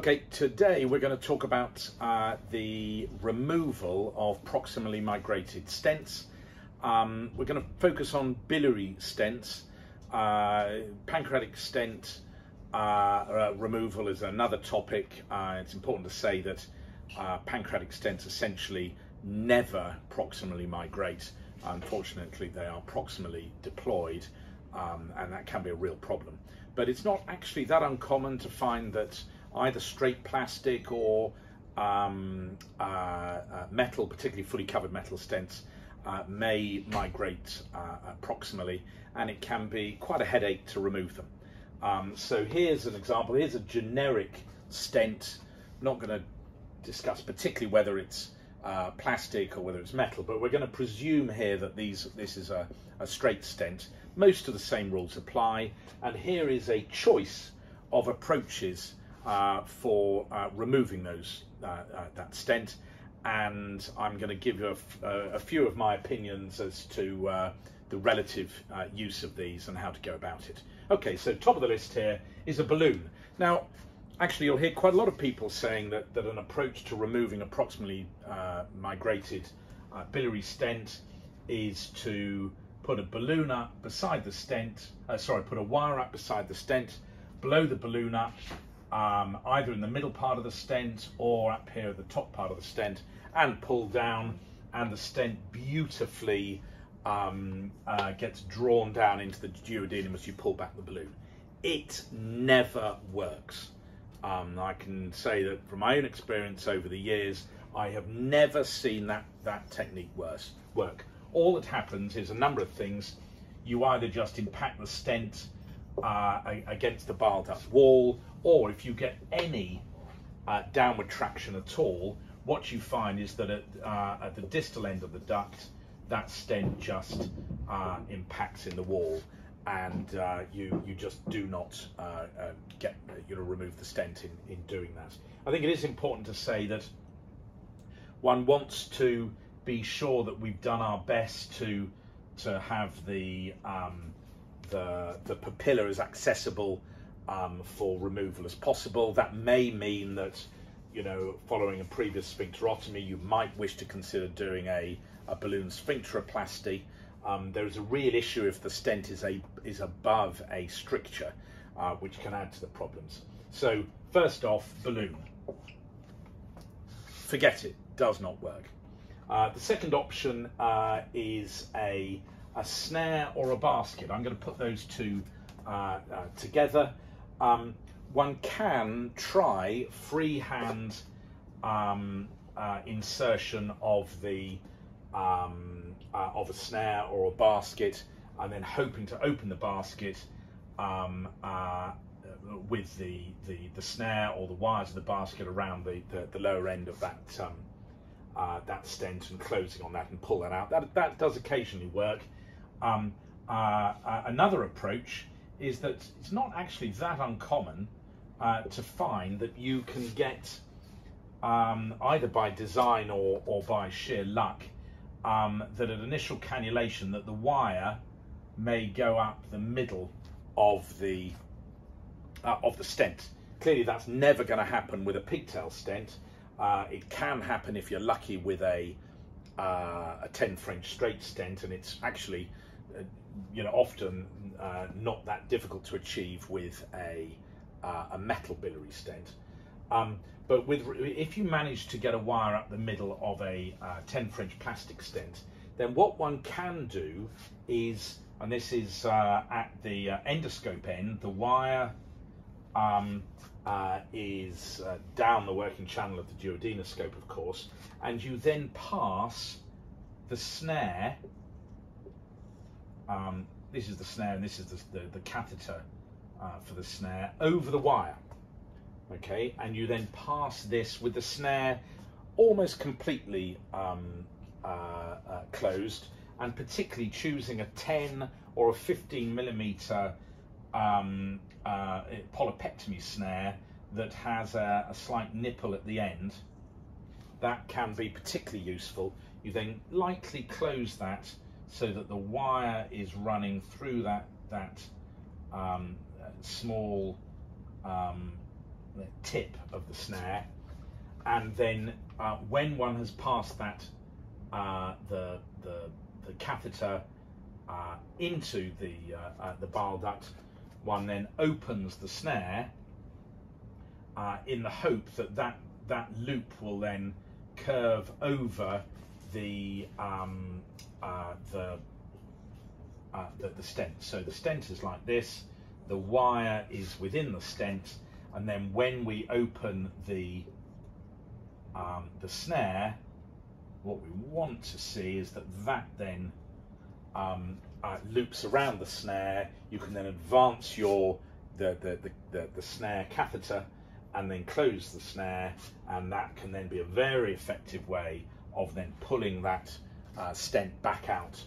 Okay, today we're going to talk about uh, the removal of proximally migrated stents. Um, we're going to focus on biliary stents. Uh, pancreatic stent uh, uh removal is another topic. Uh, it's important to say that uh, pancreatic stents essentially never proximally migrate. Unfortunately, they are proximally deployed, um, and that can be a real problem. But it's not actually that uncommon to find that either straight plastic or um, uh, uh, metal, particularly fully covered metal stents, uh, may migrate uh, proximally and it can be quite a headache to remove them. Um, so here's an example. Here's a generic stent. I'm not going to discuss particularly whether it's uh, plastic or whether it's metal, but we're going to presume here that these this is a, a straight stent. Most of the same rules apply, and here is a choice of approaches for uh, removing those uh, uh, that stent and I'm going to give you a, a, few of my opinions as to uh, the relative use of these and how to go about it. Okay, so top of the list here is a balloon. Now, actually you'll hear quite a lot of people saying that, that an approach to removing a proximally migrated biliary stent is to put a balloon up beside the stent, uh, sorry, put a wire up beside the stent, blow the balloon up, um, either in the middle part of the stent or up here at the top part of the stent and pull down and the stent beautifully um, uh, gets drawn down into the duodenum as you pull back the balloon. It never works. Um, I can say that from my own experience over the years, I have never seen that, that technique worse, work. All that happens is a number of things. You either just impact the stent uh, against the bile duct wall, or if you get any uh, downward traction at all, what you find is that at, uh, at the distal end of the duct, that stent just uh, impacts in the wall and uh, you you just do not uh, uh, get you know remove the stent in, in doing that. I think it is important to say that one wants to be sure that we've done our best to to have the um, the, the papilla as accessible um, for removal as possible. That may mean that, you know, following a previous sphincterotomy, you might wish to consider doing a, a balloon sphincteroplasty. Um, there is a real issue if the stent is, a, is above a stricture, uh, which can add to the problems. So first off, balloon. Forget it, does not work. Uh, the second option uh, is a a snare or a basket. I'm going to put those two uh, uh, together. Um, one can try freehand um, uh, insertion of the um, uh, of a snare or a basket, and then hoping to open the basket um, uh, with the, the, the snare or the wires of the basket around the, the, the lower end of that um, uh, that stent and closing on that and pull that out. That that does occasionally work. Um, uh, uh, another approach is that it's not actually that uncommon uh, to find that you can get um, either by design or, or by sheer luck um, that at initial cannulation that the wire may go up the middle of the uh, of the stent. Clearly that's never going to happen with a pigtail stent. Uh, it can happen if you're lucky with a uh, a 10 French straight stent and it's actually you know, often uh, not that difficult to achieve with a, uh, a metal biliary stent. Um, but with if you manage to get a wire up the middle of a uh, 10 French plastic stent, then what one can do is, and this is uh, at the uh, endoscope end, the wire um, is down the working channel of the duodenoscope, of course, and you then pass the snare um, this is the snare and this is the, the, the catheter uh, for the snare over the wire. Okay, and you then pass this with the snare almost completely um, uh, uh, closed and particularly choosing a 10 or a 15 millimeter um, uh, polypectomy snare that has a, a slight nipple at the end. That can be particularly useful. You then lightly close that so that the wire is running through that that um, small um, tip of the snare, and then uh, when one has passed that uh, the, the the catheter uh, into the uh, the bile duct, one then opens the snare in the hope that that that loop will then curve over the um, uh, the, uh, the, the stent. So the stent is like this. The wire is within the stent, and then when we open the um, the snare, what we want to see is that that then um, uh, loops around the snare. You can then advance your the the, the, the, the snare catheter and then close the snare and that can then be a very effective way of then pulling that uh, stent back out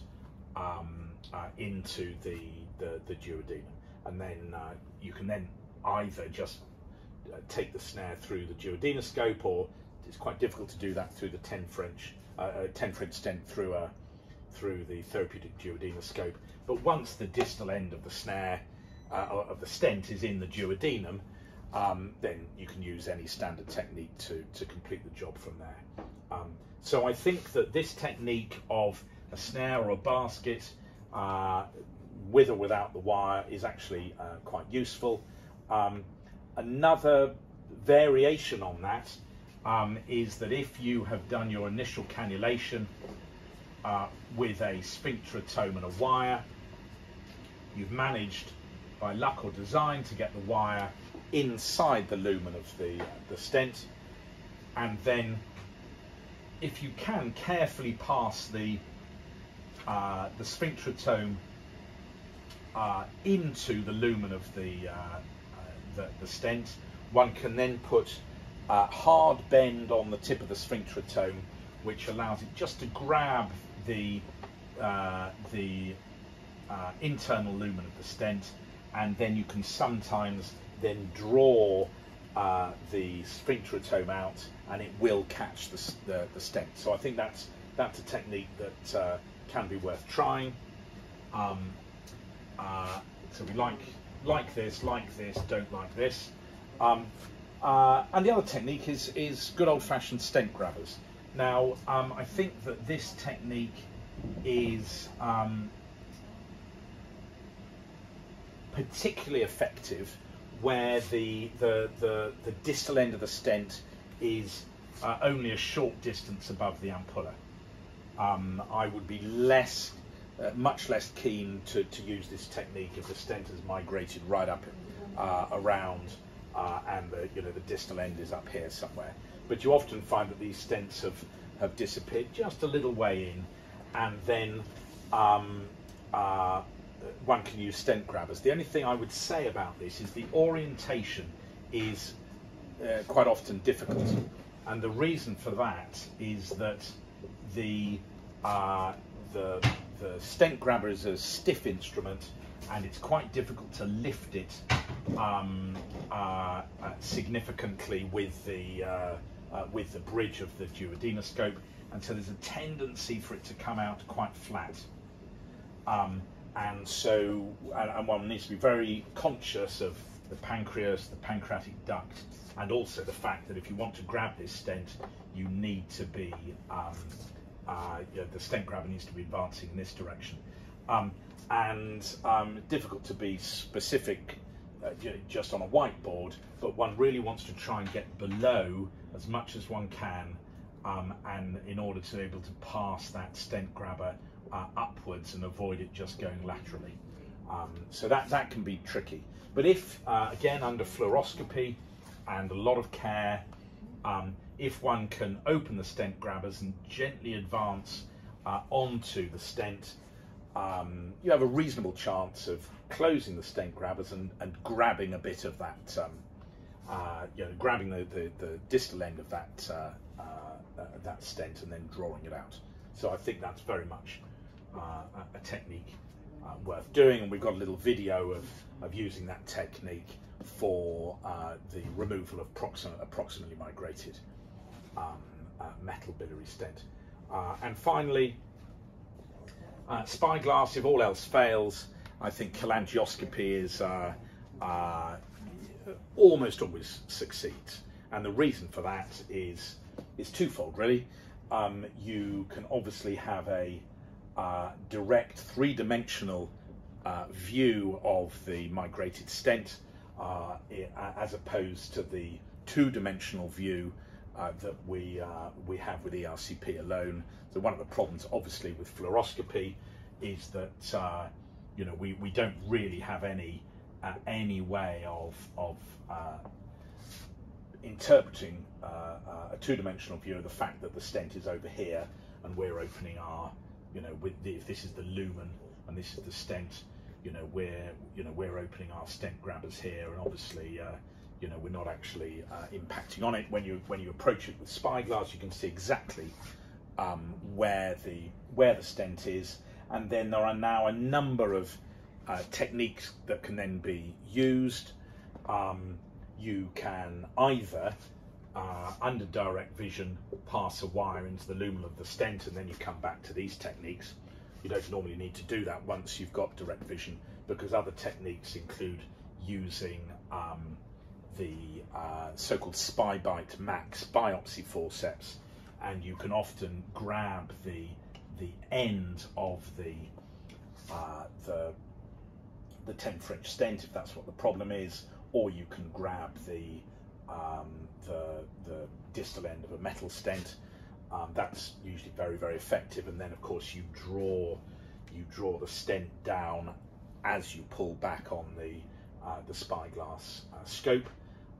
um, uh, into the, the, the, duodenum and then uh, you can then either just uh, take the snare through the duodenoscope or it's quite difficult to do that through the 10 French uh, 10 French stent through a through the therapeutic duodenoscope but once the distal end of the snare uh, of the stent is in the duodenum um, then you can use any standard technique to, to complete the job from there. Um, so I think that this technique of a snare or a basket uh, with or without the wire is actually uh, quite useful. Um, another variation on that um, is that if you have done your initial cannulation uh, with a sphincterotome and a wire, you've managed by luck or design to get the wire inside the lumen of the, the stent and then if you can carefully pass the uh, the sphincterotome uh, into the lumen of the, uh, uh the, the stent one can then put a hard bend on the tip of the sphincterotome which allows it just to grab the uh, the internal lumen of the stent and then you can sometimes then draw uh, the sphincterotome out and it will catch the, the, the, stent. So I think that's, that's a technique that uh, can be worth trying. Um, uh, so we like, like this, like this, don't like this. Um, uh, and the other technique is, is good old-fashioned stent grabbers. Now, um, I think that this technique is um, particularly effective where the, the, the, the distal end of the stent is uh, only a short distance above the ampulla. Um, I would be less, uh, much less keen to, to use this technique if the stent has migrated right up uh, around uh, and the, you know, the distal end is up here somewhere. But you often find that these stents have, have disappeared just a little way in and then um, uh, one can use stent grabbers. The only thing I would say about this is the orientation is uh, quite often difficult. And the reason for that is that the, uh, the, the stent grabber is a stiff instrument and it's quite difficult to lift it um, uh, significantly with the, uh, uh, with the bridge of the duodenoscope. And so there's a tendency for it to come out quite flat. Um, and so and, and, one needs to be very conscious of the pancreas, the pancreatic duct, and also the fact that if you want to grab this stent, you need to be um, uh, the stent grabber needs to be advancing in this direction, um, and um, difficult to be specific uh, just on a whiteboard, but one really wants to try and get below as much as one can, um, and in order to be able to pass that stent grabber uh, upwards and avoid it just going laterally. Um, so that, that can be tricky. But if, uh, again, under fluoroscopy and a lot of care, um, if one can open the stent grabbers and gently advance uh, onto the stent, um, you have a reasonable chance of closing the stent grabbers and, and grabbing a bit of that, um, uh, you know, grabbing the, the, the, distal end of that, uh, uh, that stent and then drawing it out. So I think that's very much a technique uh, worth doing and we've got a little video of, of using that technique for uh, the removal of a proximally migrated um, metal biliary stent. and finally, spyglass, if all else fails, I think cholangioscopy is uh, uh, almost always succeeds. And the reason for that is is twofold, really. Um, you can obviously have a uh, direct three-dimensional uh, view of the migrated stent uh, as opposed to the two-dimensional view uh, that we uh, we have with ERCP alone. So one of the problems, obviously, with fluoroscopy is that uh, you know we, we don't really have any any way of of interpreting a two-dimensional view of the fact that the stent is over here and we're opening our, you know, with the, if this is the lumen and this is the stent, you know, we're, you know, we're opening our stent grabbers here and obviously, uh, you know, we're not actually uh, impacting on it. When you when you approach it with spyglass, you can see exactly um, where the where the stent is, and then there are now a number of uh, techniques that can then be used. Um, you can either uh, under direct vision pass a wire into the lumen of the stent and then you come back to these techniques. You don't normally need to do that once you've got direct vision because other techniques include using um, the uh, so-called SpyBite Max biopsy forceps and you can often grab the the end of the uh, the the 10 French stent if that's what the problem is or you can grab the um, the, the distal end of a metal stent. Um, that's usually very very effective, and then of course you draw you draw the stent down as you pull back on the uh, the spyglass uh, scope.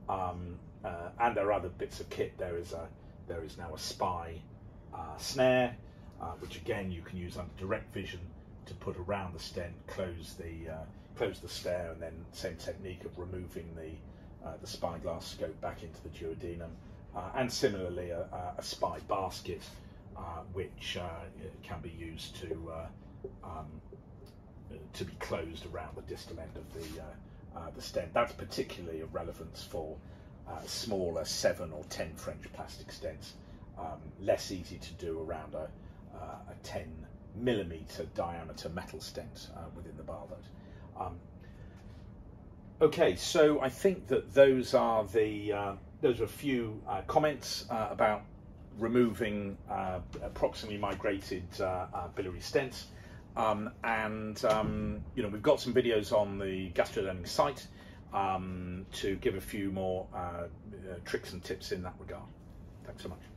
Um, uh, and there are other bits of kit. There is a there is now a spy uh, snare, uh, which again you can use under direct vision to put around the stent, close the uh, close the snare, and then same technique of removing the the spyglass scope back into the duodenum, uh, and similarly a, a spy basket, uh, which uh, can be used to um, to be closed around the distal end of the the stent. That's particularly of relevance for smaller seven or ten French plastic stents. Um, less easy to do around a, a 10 millimeter diameter metal stent uh, within the barbette. Um, okay, so I think that those are the uh, those are a few uh, comments uh, about removing uh, proximally migrated uh, biliary stents. Um, and um, you know we've got some videos on the Gastro Learning site um, to give a few more tricks and tips in that regard. Thanks so much.